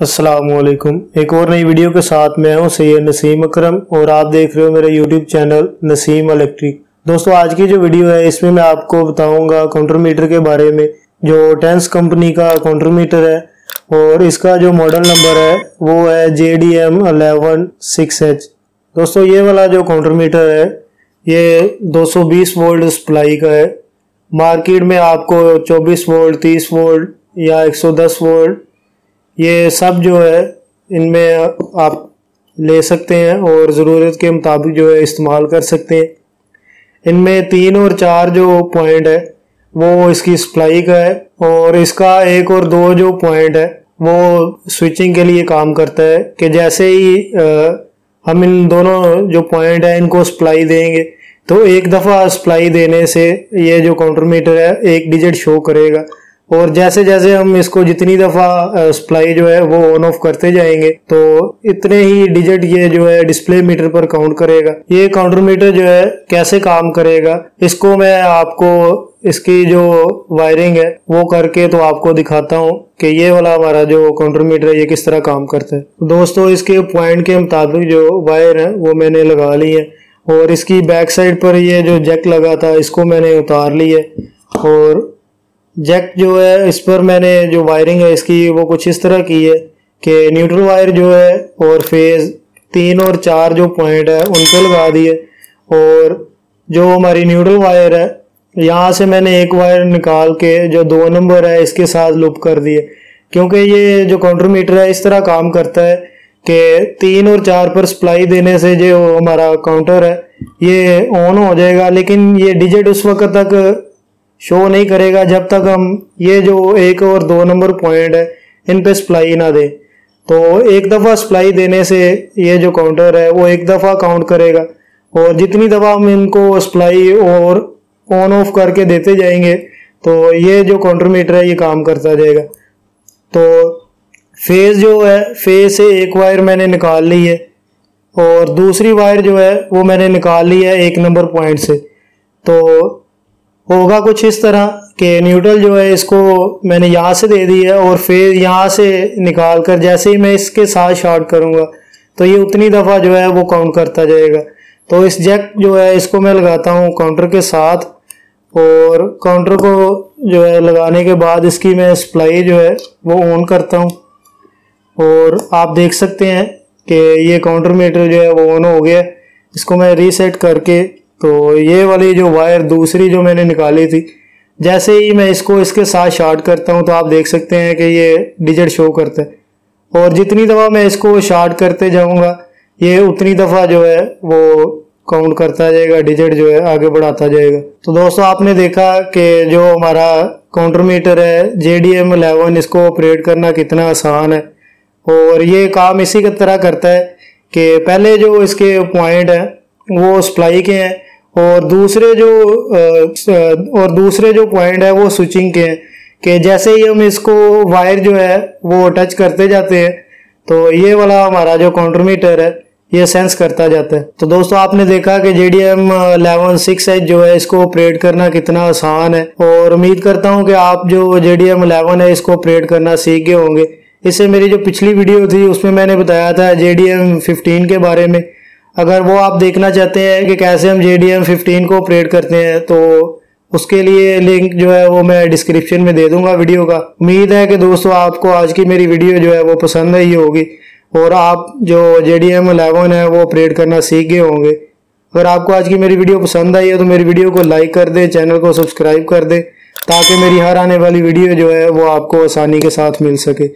असलकुम एक और नई वीडियो के साथ मैं हूँ सैयद नसीम अकरम और आप देख रहे हो मेरा यूट्यूब चैनल नसीम इलेक्ट्रिक दोस्तों, आज की जो वीडियो है, इसमें मैं आपको बताऊँगा काउंटर मीटर के बारे में, जो टेंस कंपनी का काउंटर मीटर है और इसका जो मॉडल नंबर है, वो है J D M eleven six H दोस्तों, ये वाला जो काउंटर मीटर है, ये 220 वोल्ट सप्लाई का है। मार्केट में आपको 24 वोल्ट 30 वोल्ट या 110 वोल्ट ये सब जो है, इनमें आप ले सकते हैं और ज़रूरत के मुताबिक जो है इस्तेमाल कर सकते हैं। इनमें तीन और चार जो पॉइंट है, वो इसकी सप्लाई का है और इसका एक और दो जो पॉइंट है, वो स्विचिंग के लिए काम करता है कि जैसे ही हम इन दोनों जो पॉइंट है, इनको सप्लाई देंगे तो एक दफ़ा सप्लाई देने से ये जो काउंटर मीटर है, एक डिजिट शो करेगा। और जैसे जैसे हम इसको जितनी दफ़ा सप्लाई जो है वो ऑन ऑफ़ करते जाएँगे तो इतने ही डिजिट ये जो है डिस्प्ले मीटर पर काउंट करेगा। ये काउंटर मीटर जो है कैसे काम करेगा, इसको मैं आपको इसकी जो वायरिंग है, वो करके तो आपको दिखाता हूँ कि ये वाला हमारा जो काउंटर मीटर है, ये किस तरह काम करता है। दोस्तों, इसके पॉइंट के मुताबिक जो वायर है, वो मैंने लगा ली है। और इसकी बैक साइड पर ये जो जैक लगा था, इसको मैंने उतार ली है। और जैक जो है, इस पर मैंने जो वायरिंग है, इसकी वो कुछ इस तरह की है कि न्यूट्रल वायर जो है और फ़ेज़ तीन और चार जो पॉइंट है उन पर लगा दिए। और जो हमारी न्यूट्रल वायर है, यहाँ से मैंने एक वायर निकाल के जो दो नंबर है, इसके साथ लुप कर दिए। क्योंकि ये जो काउंटर मीटर है, इस तरह काम करता है कि तीन और चार पर सप्लाई देने से जो हमारा काउंटर है, ये ऑन हो जाएगा। लेकिन ये डिजिट उस वक्त तक शो नहीं करेगा जब तक हम ये जो एक और दो नंबर पॉइंट है, इन पे सप्लाई ना दें। तो एक दफ़ा सप्लाई देने से ये जो काउंटर है, वो एक दफ़ा काउंट करेगा। और जितनी दफ़ा हम इनको सप्लाई और ऑन ऑफ़ करके देते जाएँगे तो ये जो काउंटर मीटर है, ये काम करता जाएगा। तो फ़ेज़ जो है फ़ेज़ से एक वायर मैंने निकाल ली है। और दूसरी वायर जो है, वो मैंने निकाल ली है एक नंबर पॉइंट से। तो होगा कुछ इस तरह कि न्यूट्रल जो है इसको मैंने यहाँ से दे दी है और फिर यहाँ से निकाल कर जैसे ही मैं इसके साथ शॉर्ट करूँगा तो ये उतनी दफ़ा जो है वो काउंट करता जाएगा। तो इस जैक जो है इसको मैं लगाता हूँ काउंटर के साथ और काउंटर को जो है लगाने के बाद इसकी मैं सप्लाई जो है वो ऑन करता हूँ। और आप देख सकते हैं कि ये काउंटर मीटर जो है वो ऑन हो गया। इसको मैं रीसेट करके तो ये वाली जो वायर दूसरी जो मैंने निकाली थी, जैसे ही मैं इसको इसके साथ शार्ट करता हूँ तो आप देख सकते हैं कि ये डिजिट शो करता है। और जितनी दफ़ा मैं इसको शार्ट करते जाऊँगा, ये उतनी दफ़ा जो है वो काउंट करता जाएगा डिजिट जो है आगे बढ़ाता जाएगा। तो दोस्तों, आपने देखा कि जो हमारा काउंटर मीटर है जे डी एम अलेवन इसको ऑपरेट करना कितना आसान है। और ये काम इसी तरह करता है कि पहले जो इसके पॉइंट हैं, वो सप्लाई के हैं और दूसरे जो और दूसरे जो पॉइंट है वो स्विचिंग के हैं, कि जैसे ही हम इसको वायर जो है वो टच करते जाते हैं तो ये वाला हमारा जो काउंटरमीटर है, ये सेंस करता जाता है। तो दोस्तों, आपने देखा कि J D M eleven six H जो है इसको ऑपरेट करना कितना आसान है। और उम्मीद करता हूँ कि आप जो जे डी एम अलेवन है इसको ऑपरेट करना सीख गए होंगे। इससे मेरी जो पिछली वीडियो थी, उसमें मैंने बताया था जे डी एम फिफ्टीन के बारे में अगर वो आप देखना चाहते हैं कि कैसे हम जे डी एम फिफ्टीन को ऑपरेट करते हैं तो उसके लिए लिंक जो है वो मैं डिस्क्रिप्शन में दे दूँगा वीडियो का। उम्मीद है कि दोस्तों आपको आज की मेरी वीडियो जो है वो पसंद आई होगी और आप जो जे डी एम अलेवन है वो ऑपरेट करना सीख गए होंगे। अगर आपको आज की मेरी वीडियो पसंद आई है तो मेरी वीडियो को लाइक कर दें चैनल को सब्सक्राइब कर दें, ताकि मेरी हर आने वाली वीडियो जो है वो आपको आसानी के साथ मिल सके।